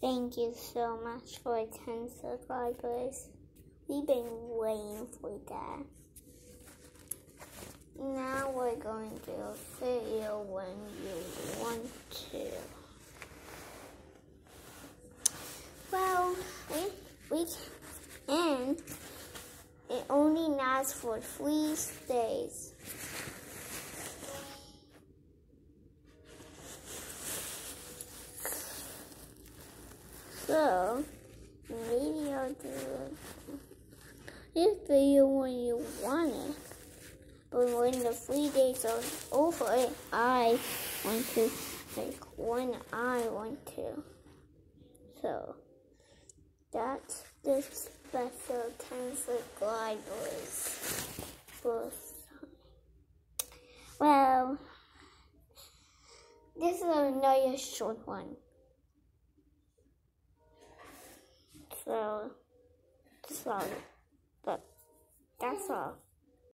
Thank you so much for 10 subscribers. We've been waiting for that. Now we're going to video when you want to. Well, we, we can, it only lasts for three days. So, maybe I'll do this video when you want it. But when the three days are over, I want to like when I want to. So, that's the special 10 subscribers. Well, this is another short one. So, sorry, but that's all.